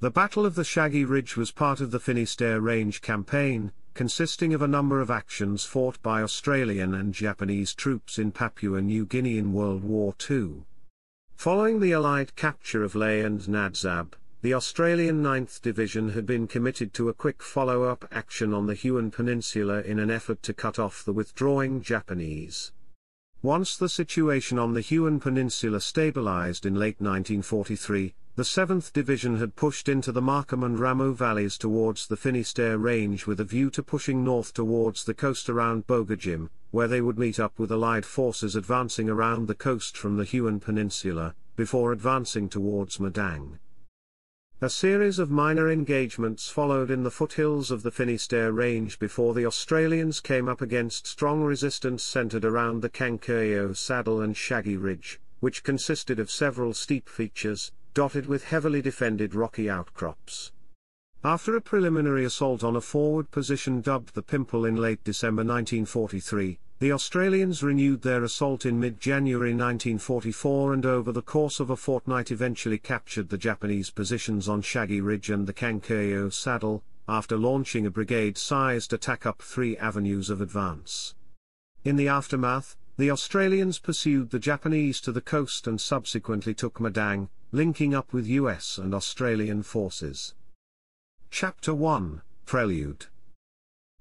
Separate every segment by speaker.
Speaker 1: The Battle of the Shaggy Ridge was part of the Finisterre Range campaign, consisting of a number of actions fought by Australian and Japanese troops in Papua New Guinea in World War II. Following the Allied capture of Lae and Nadzab, the Australian 9th Division had been committed to a quick follow-up action on the Huon Peninsula in an effort to cut off the withdrawing Japanese. Once the situation on the Huon Peninsula stabilized in late 1943, the 7th Division had pushed into the Markham and Ramu valleys towards the Finisterre Range with a view to pushing north towards the coast around Bogadjim, where they would meet up with Allied forces advancing around the coast from the Huon Peninsula, before advancing towards Madang. A series of minor engagements followed in the foothills of the Finisterre Range before the Australians came up against strong resistance centred around the Kankiryo Saddle and Shaggy Ridge, which consisted of several steep features, dotted with heavily defended rocky outcrops. After a preliminary assault on a forward position dubbed the Pimple in late December 1943, the Australians renewed their assault in mid-January 1944 and over the course of a fortnight eventually captured the Japanese positions on Shaggy Ridge and the Kankiryo Saddle, after launching a brigade-sized attack up three avenues of advance. In the aftermath, the Australians pursued the Japanese to the coast and subsequently took Madang, linking up with US and Australian forces. Chapter 1, Prelude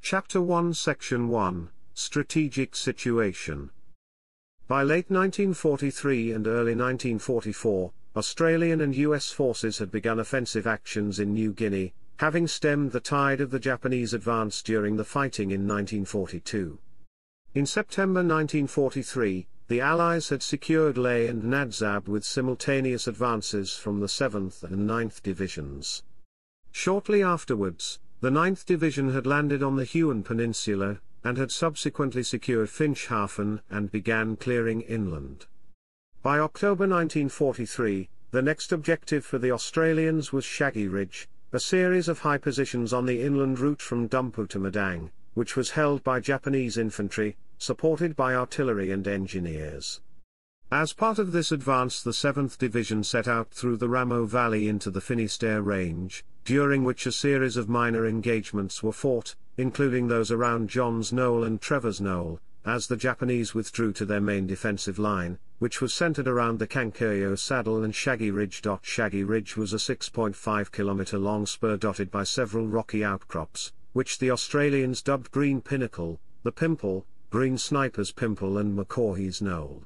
Speaker 1: Chapter 1 Section 1 Strategic Situation By late 1943 and early 1944, Australian and US forces had begun offensive actions in New Guinea, having stemmed the tide of the Japanese advance during the fighting in 1942. In September 1943, the Allies had secured Lae and Nadzab with simultaneous advances from the 7th and 9th Divisions. Shortly afterwards, the 9th Division had landed on the Huon Peninsula, and had subsequently secured Finschhafen and began clearing inland. By October 1943, the next objective for the Australians was Shaggy Ridge, a series of high positions on the inland route from Dumpu to Madang, which was held by Japanese infantry, supported by artillery and engineers. As part of this advance the 7th Division set out through the Ramu Valley into the Finisterre Range, during which a series of minor engagements were fought, including those around Johns Knoll and Trevor's Knoll, as the Japanese withdrew to their main defensive line, which was centered around the Kankiryo Saddle and Shaggy Ridge. Shaggy Ridge was a 6.5 kilometer long spur dotted by several rocky outcrops, which the Australians dubbed Green Pinnacle, the Pimple, Green Sniper's Pimple and McCaughey's Knoll.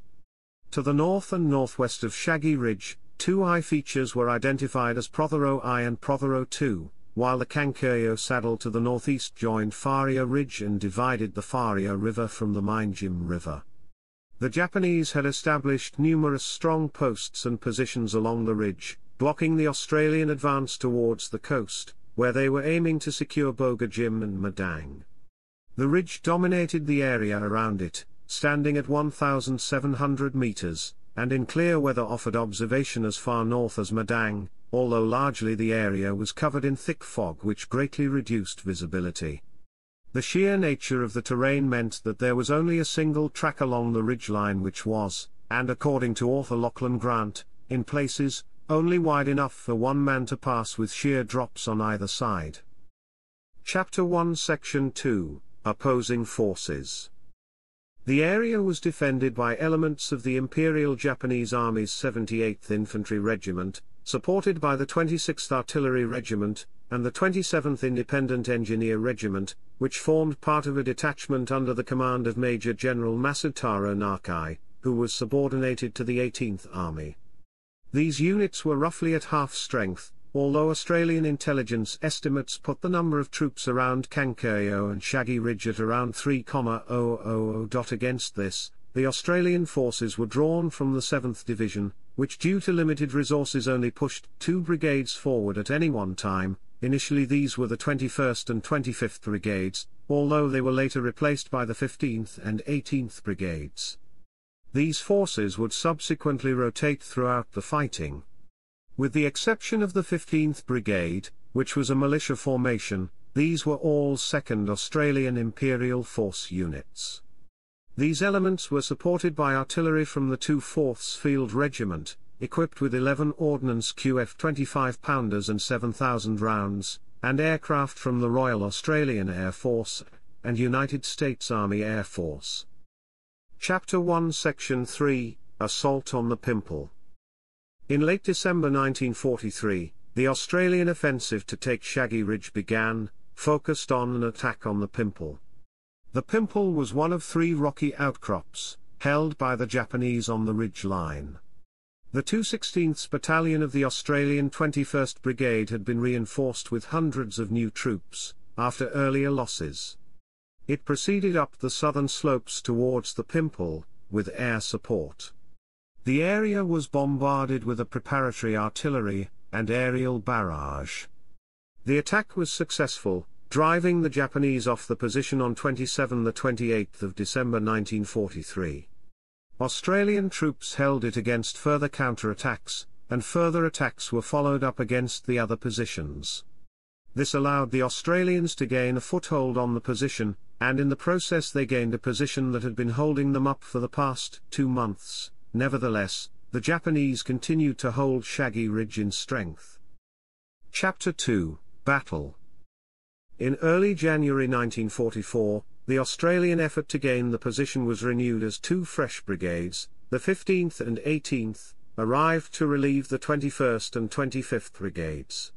Speaker 1: To the north and northwest of Shaggy Ridge, two high features were identified as Prothero I and Prothero II, while the Kankiryo saddle to the northeast joined Faria Ridge and divided the Faria River from the Minjim River. The Japanese had established numerous strong posts and positions along the ridge, blocking the Australian advance towards the coast, where they were aiming to secure Bogadjim and Madang. The ridge dominated the area around it, standing at 1,700 meters, and in clear weather offered observation as far north as Madang, although largely the area was covered in thick fog which greatly reduced visibility. The sheer nature of the terrain meant that there was only a single track along the ridgeline which was, and according to author Lachlan Grant, in places, only wide enough for one man to pass with sheer drops on either side. Chapter 1 Section 2 Opposing Forces The area was defended by elements of the Imperial Japanese Army's 78th Infantry Regiment, supported by the 26th Artillery Regiment, and the 27th Independent Engineer Regiment, which formed part of a detachment under the command of Major General Masutaro Nakai, who was subordinated to the 18th Army. These units were roughly at half strength, although Australian intelligence estimates put the number of troops around Kankiryo and Shaggy Ridge at around 3,000. Against this, the Australian forces were drawn from the 7th Division, which due to limited resources only pushed two brigades forward at any one time, initially these were the 21st and 25th Brigades, although they were later replaced by the 15th and 18th Brigades. These forces would subsequently rotate throughout the fighting. With the exception of the 15th Brigade, which was a militia formation, these were all 2nd Australian Imperial Force units. These elements were supported by artillery from the 2 4th Field Regiment, equipped with 11 Ordnance QF 25 pounders and 7,000 rounds, and aircraft from the Royal Australian Air Force and United States Army Air Force. Chapter 1 Section 3 Assault on the Pimple In late December 1943, the Australian offensive to take Shaggy Ridge began, focused on an attack on the Pimple. The Pimple was one of three rocky outcrops, held by the Japanese on the ridge line. The 216th Battalion of the Australian 21st Brigade had been reinforced with hundreds of new troops, after earlier losses. It proceeded up the southern slopes towards the Pimple, with air support. The area was bombarded with a preparatory artillery and aerial barrage. The attack was successful, driving the Japanese off the position on 27-28 of December 1943. Australian troops held it against further counterattacks, and further attacks were followed up against the other positions. This allowed the Australians to gain a foothold on the position, and in the process they gained a position that had been holding them up for the past two months. Nevertheless, the Japanese continued to hold Shaggy Ridge in strength. Chapter 2 Battle In early January 1944, the Australian effort to gain the position was renewed as two fresh brigades, the 15th and 18th, arrived to relieve the 21st and 25th Brigades.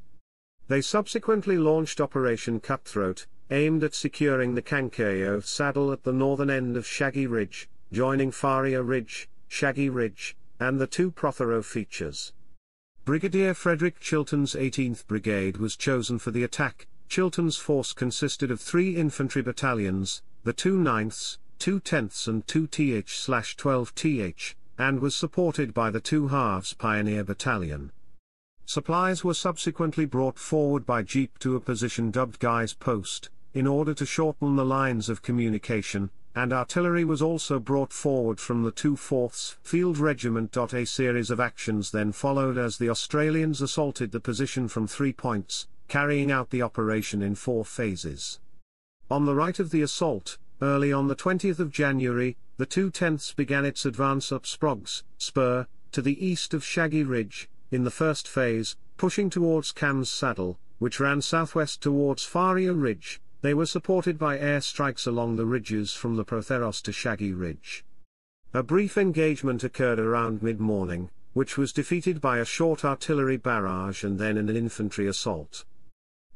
Speaker 1: They subsequently launched Operation Cutthroat, aimed at securing the Kankiryo saddle at the northern end of Shaggy Ridge, joining Faria Ridge, Shaggy Ridge, and the two Prothero features. Brigadier Frederick Chilton's 18th Brigade was chosen for the attack. Chilton's force consisted of three infantry battalions, the two ninths, two tenths and two th-12th, and was supported by the two halves Pioneer Battalion. Supplies were subsequently brought forward by jeep to a position dubbed Guy's Post, in order to shorten the lines of communication, and artillery was also brought forward from the 2/4th Field Regiment. A series of actions then followed as the Australians assaulted the position from three points, carrying out the operation in four phases. On the right of the assault, early on the 20th of January, the 2 tenths began its advance up Sproggs Spur, to the east of Shaggy Ridge, in the first phase, pushing towards Cam's Saddle, which ran southwest towards Faria Ridge, they were supported by air strikes along the ridges from the Protheros to Shaggy Ridge. A brief engagement occurred around mid-morning, which was defeated by a short artillery barrage and then an infantry assault.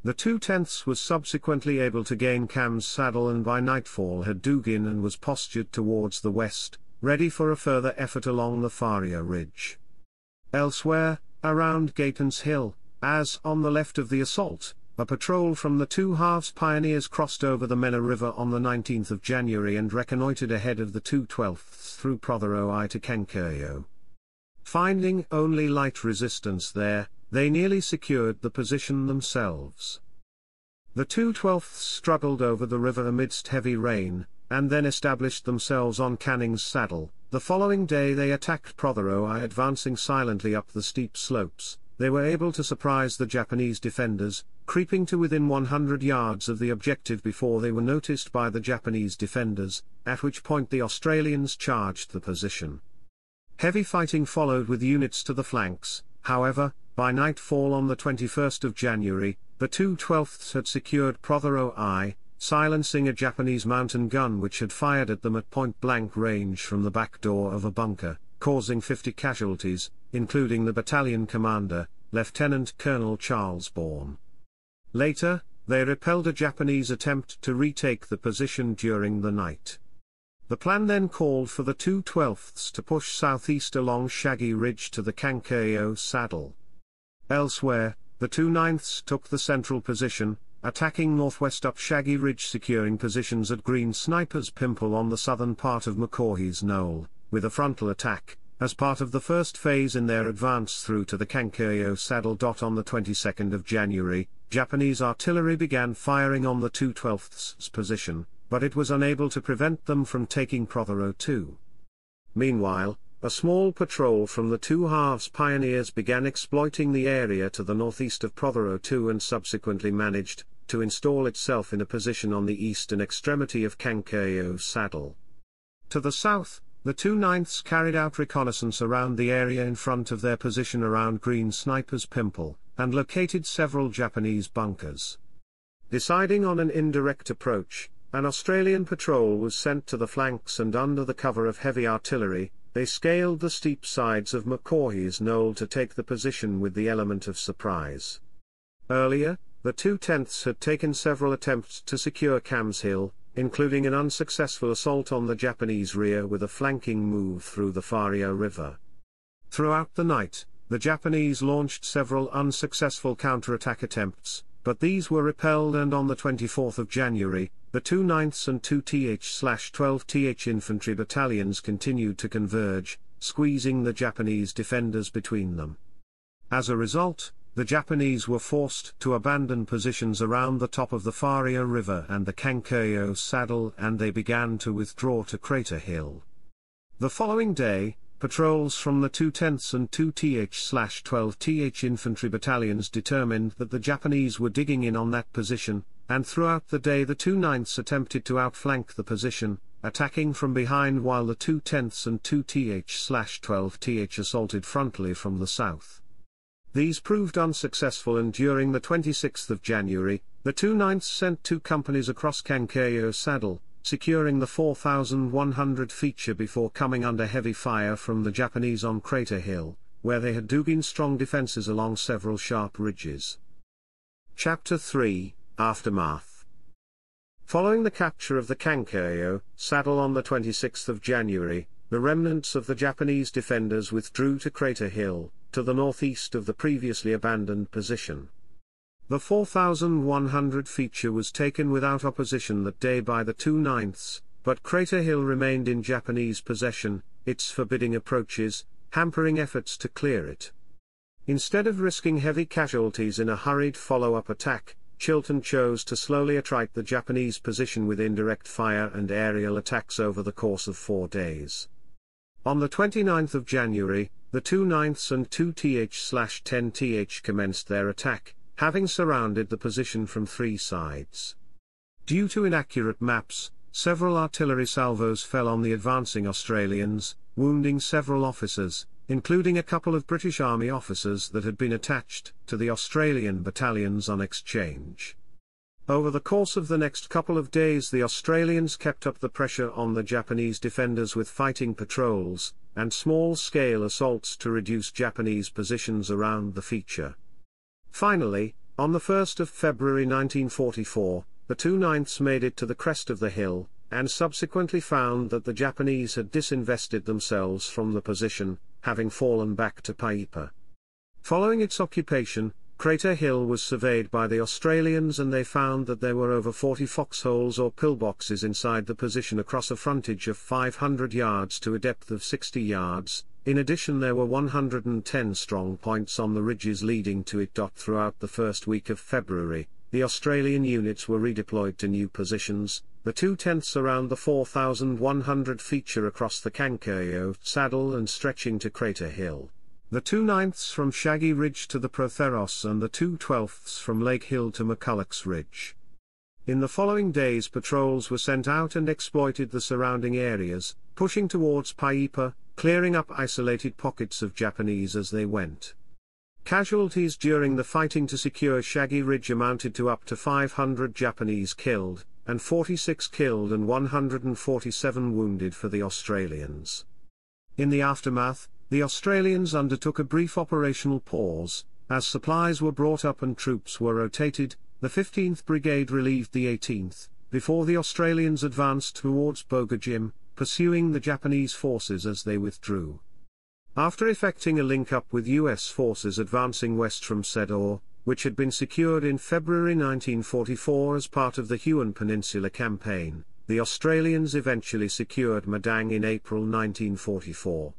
Speaker 1: The two-tenths was subsequently able to gain Cam's Saddle and by nightfall had Dugin and was postured towards the west, ready for a further effort along the Faria Ridge. Elsewhere, around Gatons Hill, as on the left of the assault, a patrol from the two halves pioneers crossed over the Mena River on the 19th of January and reconnoitred ahead of the 212th through Prothero I to Kankiryo. Finding only light resistance there, they nearly secured the position themselves. The 212ths struggled over the river amidst heavy rain, and then established themselves on Canning's Saddle, the following day they attacked Prothero I advancing silently up the steep slopes, they were able to surprise the Japanese defenders, creeping to within 100 yards of the objective before they were noticed by the Japanese defenders, at which point the Australians charged the position. Heavy fighting followed with units to the flanks, however, by nightfall on the 21st of January, the two twelfths had secured Prothero I, silencing a Japanese mountain gun which had fired at them at point-blank range from the back door of a bunker, causing 50 casualties, including the battalion commander, Lieutenant Colonel Charles Bourne. Later, they repelled a Japanese attempt to retake the position during the night. The plan then called for the two twelfths to push southeast along Shaggy Ridge to the Kankiryo saddle. Elsewhere, the two ninths took the central position, attacking northwest up Shaggy Ridge securing positions at Green Snipers Pimple on the southern part of McCaughey's Knoll, with a frontal attack, as part of the first phase in their advance through to the Kankiryo saddle. On the 22nd of January, Japanese artillery began firing on the 212th's position, but it was unable to prevent them from taking Prothero 2. Meanwhile, a small patrol from the two halves pioneers began exploiting the area to the northeast of Prothero 2 and subsequently managed, to install itself in a position on the eastern extremity of Kankiryo Saddle. To the south, the 2 Ninths carried out reconnaissance around the area in front of their position around Green Sniper's Pimple, and located several Japanese bunkers. Deciding on an indirect approach, an Australian patrol was sent to the flanks and under the cover of heavy artillery, they scaled the steep sides of McCaughey's Knoll to take the position with the element of surprise. Earlier, the two tenths had taken several attempts to secure Cams Hill, including an unsuccessful assault on the Japanese rear with a flanking move through the Faria River. Throughout the night, the Japanese launched several unsuccessful counterattack attempts, but these were repelled and on the 24th of January, the 2 9ths and 2 TH-12 TH infantry battalions continued to converge, squeezing the Japanese defenders between them. As a result, the Japanese were forced to abandon positions around the top of the Faria River and the Kankiryo Saddle and they began to withdraw to Crater Hill. The following day, patrols from the 2 tenths and 2 TH-12 TH infantry battalions determined that the Japanese were digging in on that position, and throughout the day the 2 ninths attempted to outflank the position, attacking from behind while the 2 tenths and 2 TH-12 TH assaulted frontally from the south. These proved unsuccessful and during the 26th of January, the 2 Ninths sent two companies across Kankiryo Saddle, securing the 4,100 feature before coming under heavy fire from the Japanese on Crater Hill, where they had dug in strong defenses along several sharp ridges. Chapter 3 Aftermath Following the capture of the Kankiryo Saddle on the 26th of January, the remnants of the Japanese defenders withdrew to Crater Hill, to the northeast of the previously abandoned position. The 4,100 feature was taken without opposition that day by the 2 ninths, but Crater Hill remained in Japanese possession, its forbidding approaches, hampering efforts to clear it. Instead of risking heavy casualties in a hurried follow-up attack, Chilton chose to slowly attrite the Japanese position with indirect fire and aerial attacks over the course of four days. On the 29th of January, the 2 ninths and 2 th/10 th commenced their attack, having surrounded the position from three sides. Due to inaccurate maps, several artillery salvos fell on the advancing Australians, wounding several officers, including a couple of British Army officers that had been attached to the Australian battalions on exchange. Over the course of the next couple of days the Australians kept up the pressure on the Japanese defenders with fighting patrols, and small-scale assaults to reduce Japanese positions around the feature. Finally, on the 1st of February 1944, the 2 ninths made it to the crest of the hill, and subsequently found that the Japanese had disinvested themselves from the position, having fallen back to Paipa. Following its occupation, Crater Hill was surveyed by the Australians and they found that there were over 40 foxholes or pillboxes inside the position across a frontage of 500 yards to a depth of 60 yards. In addition there were 110 strong points on the ridges leading to it. Throughout the first week of February, the Australian units were redeployed to new positions, the two tenths around the 4,100 feature across the Kankiryo saddle and stretching to Crater Hill the two ninths from Shaggy Ridge to the Protheros and the two twelfths from Lake Hill to McCulloch's Ridge. In the following days patrols were sent out and exploited the surrounding areas, pushing towards Paipa, clearing up isolated pockets of Japanese as they went. Casualties during the fighting to secure Shaggy Ridge amounted to up to 500 Japanese killed, and 46 killed and 147 wounded for the Australians. In the aftermath, the Australians undertook a brief operational pause, as supplies were brought up and troops were rotated, the 15th Brigade relieved the 18th, before the Australians advanced towards Bogadjim, pursuing the Japanese forces as they withdrew. After effecting a link-up with US forces advancing west from Saidor, which had been secured in February 1944 as part of the Huon Peninsula Campaign, the Australians eventually secured Madang in April 1944.